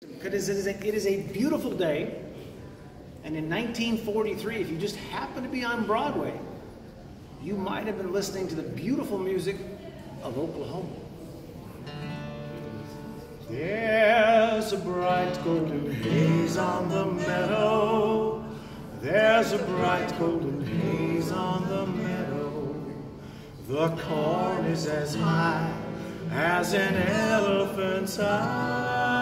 Because it is, a, it is a beautiful day, and in 1943, if you just happen to be on Broadway, you might have been listening to the beautiful music of Oklahoma. There's a bright golden haze on the meadow. There's a bright golden haze on the meadow. The corn is as high as an elephant's eye.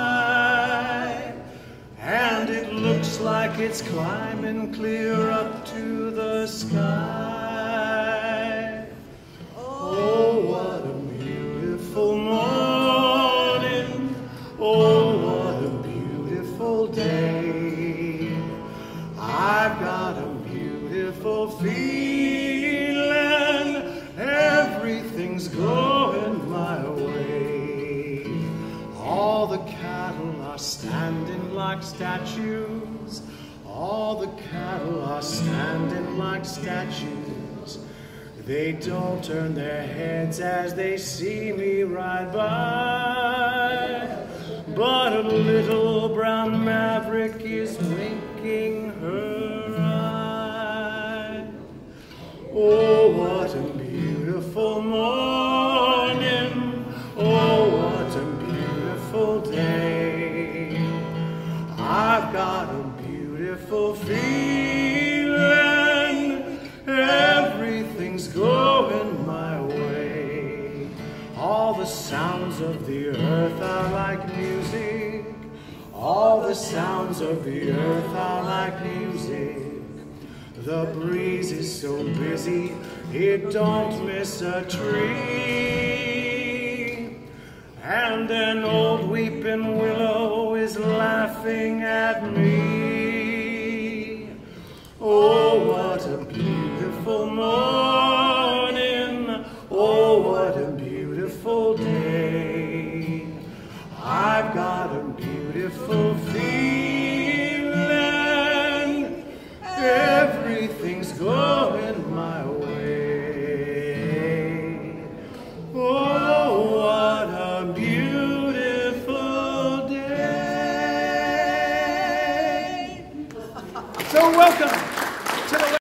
Like it's climbing clear up to the sky. Oh, what a beautiful morning. Oh, what a beautiful day. I've got a beautiful feeling. Everything's going my way. All the cattle are standing like statues. The cattle are standing like statues. They don't turn their heads as they see me ride by. But a little brown maverick is winking her eye. Oh, what a beautiful morning. Beautiful feeling. Everything's going my way. All the sounds of the earth are like music. All the sounds of the earth are like music. The breeze is so busy, it don't miss a tree. And an old weeping willow is laughing at me. Beautiful morning. Oh, what a beautiful day. I've got a beautiful feeling. Everything's going my way. Oh, what a beautiful day. So welcome